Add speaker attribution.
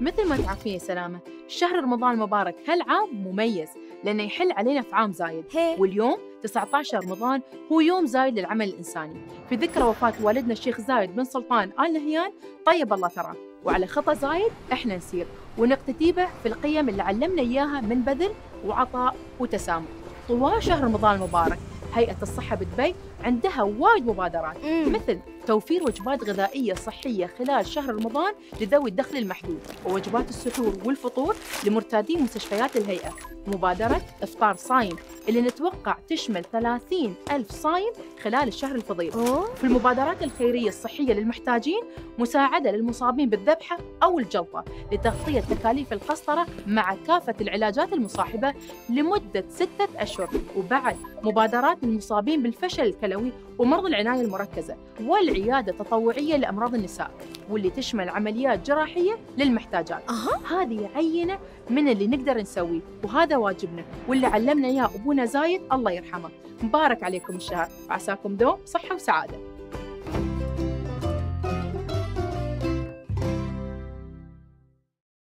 Speaker 1: مثل ما تعرفين يا سلامة شهر رمضان المبارك هالعام مميز لأنه يحل علينا في عام زايد.
Speaker 2: هي.
Speaker 1: واليوم 19 رمضان هو يوم زايد للعمل الإنساني. في ذكرى وفاة والدنا الشيخ زايد بن سلطان آل نهيان طيب الله ثراه وعلى خطى زايد إحنا نسير. ونقتدي به في القيم اللي علمنا إياها من بذل وعطاء وتسامح. طوال شهر رمضان المبارك هيئة الصحة بدبي عندها وايد مبادرات. مثل توفير وجبات غذائية صحية خلال شهر رمضان لذوي الدخل المحدود ووجبات السحور والفطور لمرتادي مستشفيات الهيئة. مبادرة إفطار صايم اللي نتوقع تشمل 30 ألف صايم خلال الشهر الفضيل. في المبادرات الخيرية الصحية للمحتاجين مساعدة للمصابين بالذبحة أو الجلطة لتغطية تكاليف القسطرة مع كافة العلاجات المصاحبة لمدة ستة أشهر. وبعد مبادرات للمصابين بالفشل الكلوي ومرضى العناية المركزة والعيادة التطوعية لأمراض النساء واللي تشمل عمليات جراحية للمحتاجات.
Speaker 2: أها.
Speaker 1: هذه عينة من اللي نقدر نسويه وهذا واجبنا واللي علمنا إياه أبونا زايد الله يرحمه. مبارك عليكم الشهر عساكم دوم صحة وسعادة.